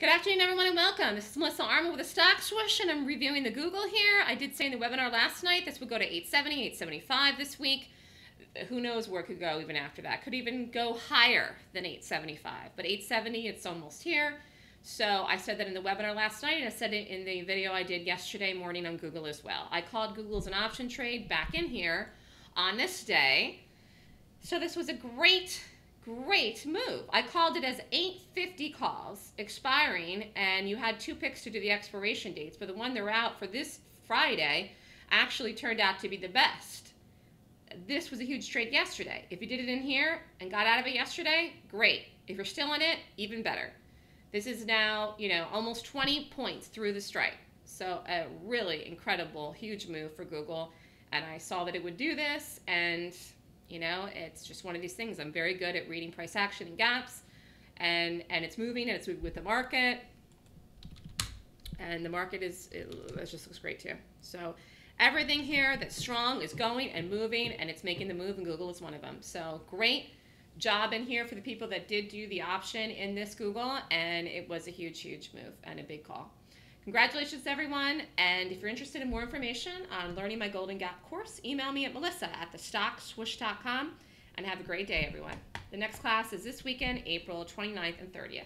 Good afternoon, everyone, and welcome. This is Melissa Armo with a stock swoosh, and I'm reviewing the Google here. I did say in the webinar last night this would go to 870, 875 this week. Who knows where it could go even after that? Could even go higher than 875, but 870, it's almost here. So I said that in the webinar last night, and I said it in the video I did yesterday morning on Google as well. I called Google's an option trade back in here on this day. So this was a great great move. I called it as 850 calls expiring, and you had two picks to do the expiration dates, but the one they're out for this Friday actually turned out to be the best. This was a huge trade yesterday. If you did it in here and got out of it yesterday, great. If you're still in it, even better. This is now, you know, almost 20 points through the strike. So a really incredible, huge move for Google. And I saw that it would do this, and you know, it's just one of these things. I'm very good at reading price action and gaps, and and it's moving and it's with the market, and the market is it, it just looks great too. So everything here that's strong is going and moving, and it's making the move, and Google is one of them. So great job in here for the people that did do the option in this Google, and it was a huge, huge move and a big call. Congratulations, everyone. And if you're interested in more information on learning my Golden Gap course, email me at melissa at thestockswoosh.com. And have a great day, everyone. The next class is this weekend, April 29th and 30th.